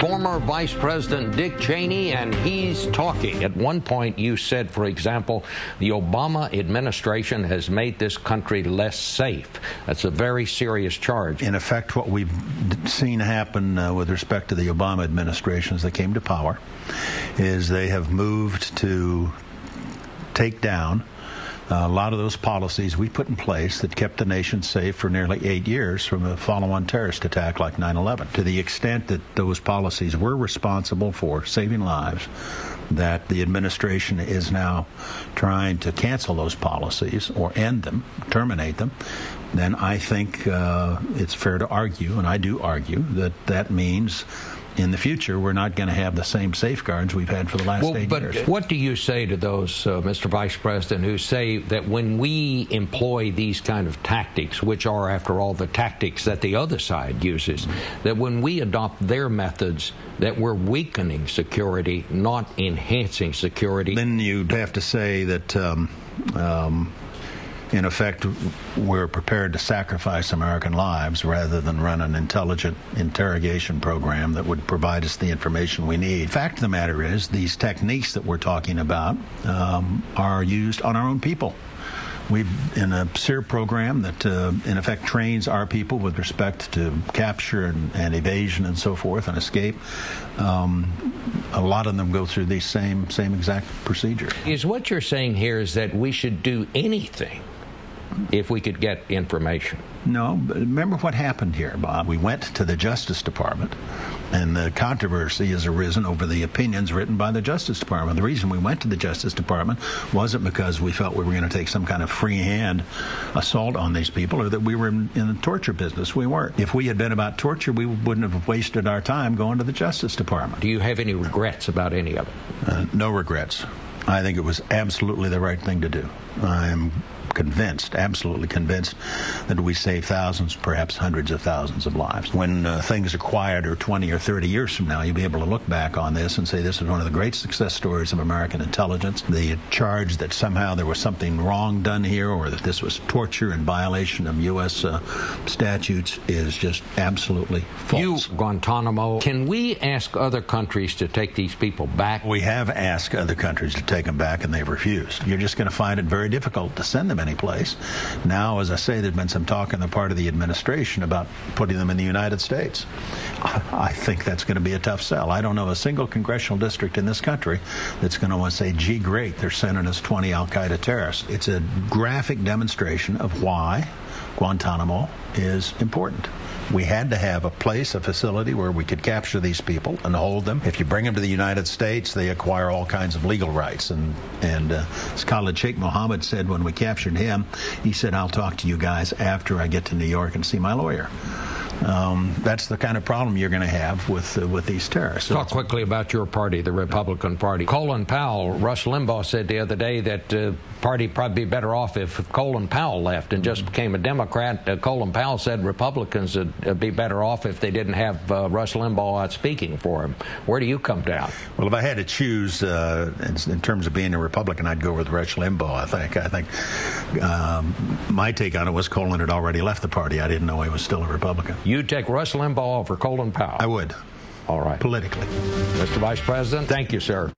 former Vice President Dick Cheney, and he's talking. At one point, you said, for example, the Obama administration has made this country less safe. That's a very serious charge. In effect, what we've seen happen uh, with respect to the Obama administration as they came to power is they have moved to take down a lot of those policies we put in place that kept the nation safe for nearly eight years from a follow-on terrorist attack like 9-11. To the extent that those policies were responsible for saving lives, that the administration is now trying to cancel those policies or end them, terminate them, then I think uh, it's fair to argue, and I do argue, that that means in the future, we're not going to have the same safeguards we've had for the last well, eight but years. What do you say to those, uh, Mr. Vice President, who say that when we employ these kind of tactics, which are, after all, the tactics that the other side uses, that when we adopt their methods, that we're weakening security, not enhancing security? Then you'd have to say that. Um, um, in effect, we're prepared to sacrifice American lives rather than run an intelligent interrogation program that would provide us the information we need. Fact of the matter is, these techniques that we're talking about um, are used on our own people. We've in a SERE program that, uh, in effect, trains our people with respect to capture and, and evasion and so forth and escape. Um, a lot of them go through these same same exact procedures. Is what you're saying here is that we should do anything if we could get information. No, remember what happened here, Bob. We went to the Justice Department, and the controversy has arisen over the opinions written by the Justice Department. The reason we went to the Justice Department wasn't because we felt we were going to take some kind of free hand assault on these people or that we were in, in the torture business. We weren't. If we had been about torture, we wouldn't have wasted our time going to the Justice Department. Do you have any regrets about any of it? Uh, no regrets. I think it was absolutely the right thing to do. I am convinced, absolutely convinced, that we save thousands, perhaps hundreds of thousands of lives. When uh, things are quieter 20 or 30 years from now, you'll be able to look back on this and say this is one of the great success stories of American intelligence. The charge that somehow there was something wrong done here or that this was torture in violation of U.S. Uh, statutes is just absolutely false. You, Guantanamo, can we ask other countries to take these people back? We have asked other countries to take them back, and they've refused. You're just going to find it very difficult to send them any place. Now, as I say, there's been some talk on the part of the administration about putting them in the United States. I think that's going to be a tough sell. I don't know a single congressional district in this country that's going to want to say, gee, great, they're sending us 20 Al Qaeda terrorists. It's a graphic demonstration of why Guantanamo is important. We had to have a place, a facility where we could capture these people and hold them. If you bring them to the United States, they acquire all kinds of legal rights. And, and uh, as Khalid Sheikh Mohammed said when we captured him, he said, I'll talk to you guys after I get to New York and see my lawyer. Um, that's the kind of problem you're going to have with uh, with these terrorists. Talk quickly about your party, the Republican Party. Colin Powell, Rush Limbaugh said the other day that uh, party probably be better off if Colin Powell left and just became a Democrat. Uh, Colin Powell said Republicans would uh, be better off if they didn't have uh, Rush Limbaugh out speaking for him. Where do you come down? Well, if I had to choose uh, in, in, terms of being a Republican, I'd go with Rush Limbaugh. I think. I think um, my take on it was Colin had already left the party. I didn't know he was still a Republican. You'd take Rush Limbaugh over Colin Powell? I would. All right. Politically. Mr. Vice President, thank you, sir.